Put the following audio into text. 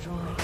destroyed.